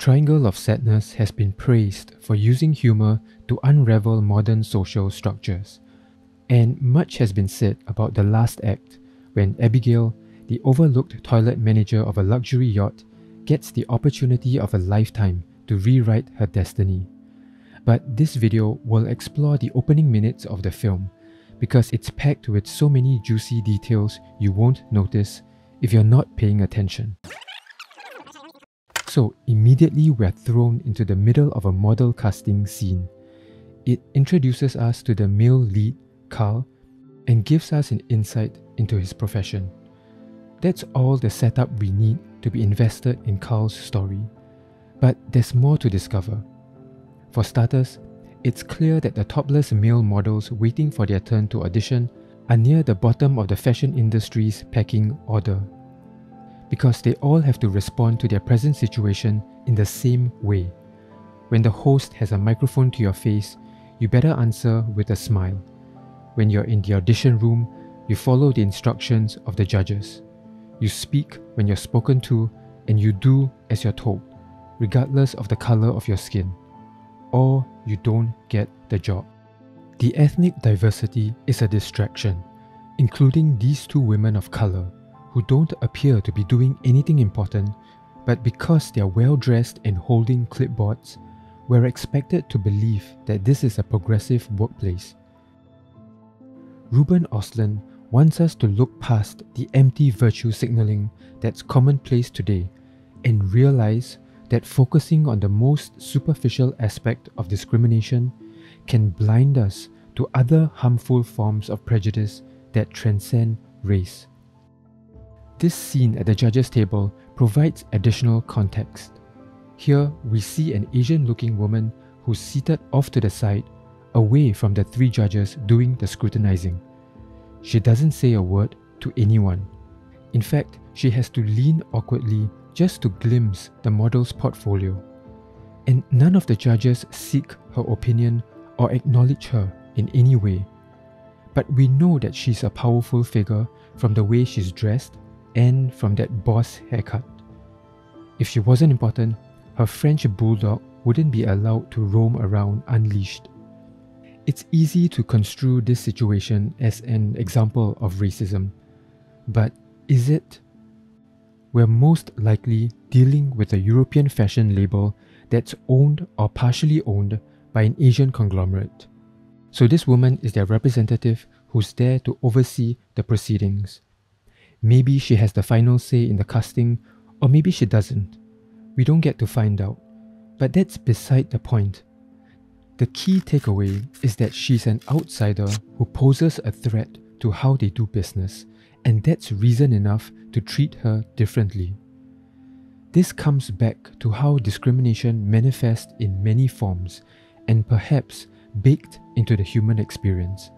Triangle of Sadness has been praised for using humour to unravel modern social structures. And much has been said about the last act, when Abigail, the overlooked toilet manager of a luxury yacht, gets the opportunity of a lifetime to rewrite her destiny. But this video will explore the opening minutes of the film because it's packed with so many juicy details you won't notice if you're not paying attention. So immediately we're thrown into the middle of a model casting scene. It introduces us to the male lead, Carl, and gives us an insight into his profession. That's all the setup we need to be invested in Carl's story. But there's more to discover. For starters, it's clear that the topless male models waiting for their turn to audition are near the bottom of the fashion industry's pecking order. Because they all have to respond to their present situation in the same way. When the host has a microphone to your face, you better answer with a smile. When you're in the audition room, you follow the instructions of the judges. You speak when you're spoken to, and you do as you're told, regardless of the color of your skin. Or you don't get the job. The ethnic diversity is a distraction, including these two women of color who don't appear to be doing anything important, but because they are well dressed and holding clipboards, we're expected to believe that this is a progressive workplace. Ruben Ostlund wants us to look past the empty virtue signaling that's commonplace today and realize that focusing on the most superficial aspect of discrimination can blind us to other harmful forms of prejudice that transcend race. This scene at the judges' table provides additional context. Here, we see an Asian looking woman who's seated off to the side, away from the three judges doing the scrutinizing. She doesn't say a word to anyone. In fact, she has to lean awkwardly just to glimpse the model's portfolio. And none of the judges seek her opinion or acknowledge her in any way. But we know that she's a powerful figure from the way she's dressed and from that boss haircut. If she wasn't important, her French bulldog wouldn't be allowed to roam around unleashed. It's easy to construe this situation as an example of racism, but is it? We're most likely dealing with a European fashion label that's owned or partially owned by an Asian conglomerate. So this woman is their representative who's there to oversee the proceedings. Maybe she has the final say in the casting, or maybe she doesn't. We don't get to find out. But that's beside the point. The key takeaway is that she's an outsider who poses a threat to how they do business, and that's reason enough to treat her differently. This comes back to how discrimination manifests in many forms and perhaps baked into the human experience.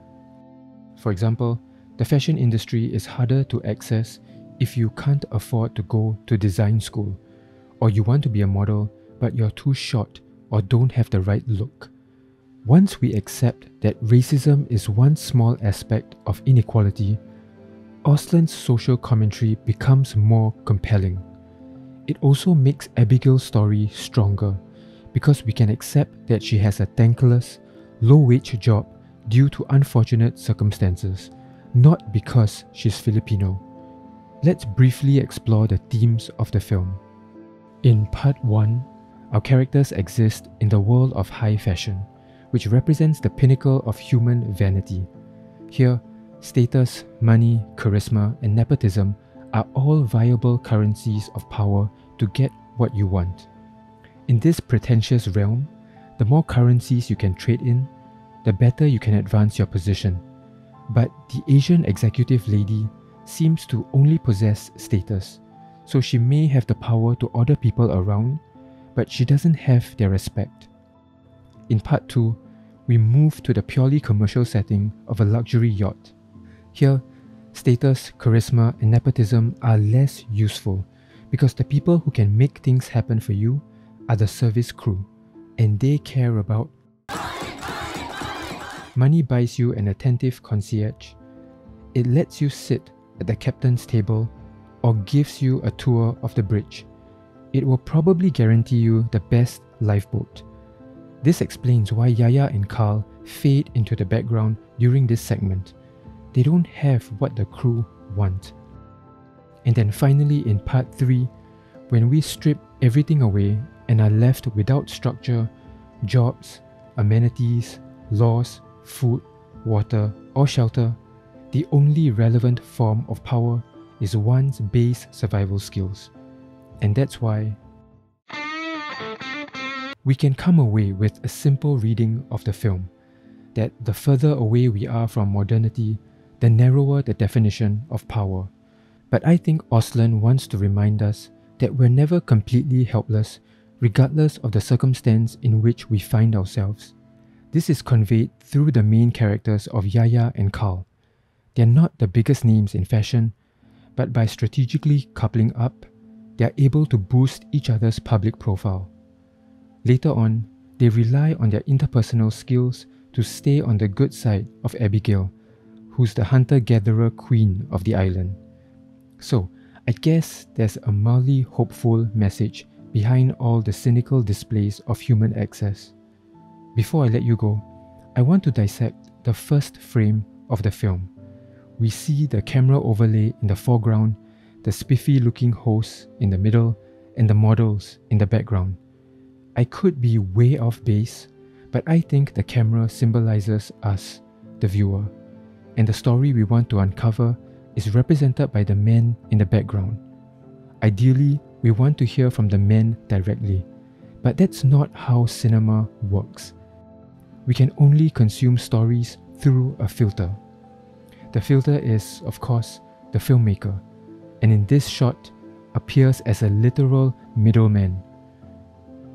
For example, the fashion industry is harder to access if you can't afford to go to design school, or you want to be a model but you're too short or don't have the right look. Once we accept that racism is one small aspect of inequality, Ostlund's social commentary becomes more compelling. It also makes Abigail's story stronger because we can accept that she has a thankless, low wage job due to unfortunate circumstances, not because she's Filipino. Let's briefly explore the themes of the film. In part 1, our characters exist in the world of high fashion which represents the pinnacle of human vanity. Here, status, money, charisma, and nepotism are all viable currencies of power to get what you want. In this pretentious realm, the more currencies you can trade in, the better you can advance your position. But the Asian executive lady seems to only possess status, so she may have the power to order people around, but she doesn't have their respect. In part 2, we move to the purely commercial setting of a luxury yacht. Here, status, charisma, and nepotism are less useful because the people who can make things happen for you are the service crew, and they care about Money buys you an attentive concierge. It lets you sit at the captain's table or gives you a tour of the bridge. it will probably guarantee you the best lifeboat. This explains why Yaya and Carl fade into the background during this segment. They don't have what the crew want. And then finally, in part 3, when we strip everything away and are left without structure, jobs, amenities, laws, food, water, or shelter, the only relevant form of power is one's base survival skills. And that's why we can come away with a simple reading of the film that the further away we are from modernity, the narrower the definition of power. But I think Ostlund wants to remind us that we're never completely helpless, regardless of the circumstance in which we find ourselves. This is conveyed through the main characters of Yaya and Carl. They're not the biggest names in fashion, but by strategically coupling up, they are able to boost each other's public profile. Later on, they rely on their interpersonal skills to stay on the good side of Abigail, who's the hunter gatherer queen of the island. So, I guess there's a mildly hopeful message behind all the cynical displays of human excess. Before I let you go, I want to dissect the first frame of the film. We see the camera overlay in the foreground, the spiffy looking host in the middle, and the models in the background. I could be way off base, but I think the camera symbolizes us, the viewer, and the story we want to uncover is represented by the men in the background. Ideally, we want to hear from the men directly, but that's not how cinema works we can only consume stories through a filter. The filter is, of course, the filmmaker, and in this shot appears as a literal middleman.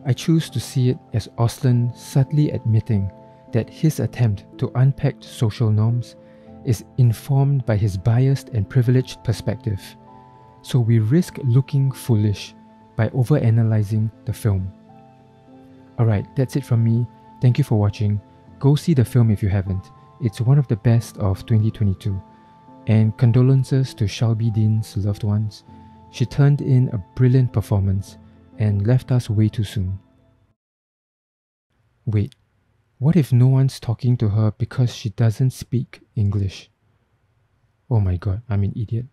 I choose to see it as Ostlund subtly admitting that his attempt to unpack social norms is informed by his biased and privileged perspective, so we risk looking foolish by overanalyzing the film. Alright, that's it from me. Thank you for watching. Go see the film if you haven't. It's one of the best of 2022. And condolences to Charlbi Dean's loved ones. She turned in a brilliant performance and left us way too soon. Wait, what if no one's talking to her because she doesn't speak English? Oh my god, I'm an idiot.